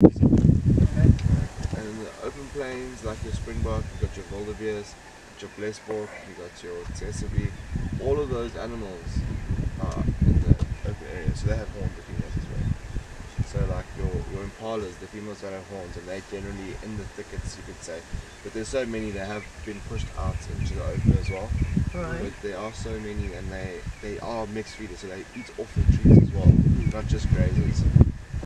And in the open plains, like your springbok, you got your wildebeest, your blesbok, you got your tsessebe. All of those animals are in the open area, so they have horns, the females as well. So like your your impalas, the females don't have horns, and they're generally in the thickets, you could say. But there's so many that have been pushed out into the open as well. Right. But there are so many, and they they are mixed feeders, so they eat off the trees as well, not just grazers.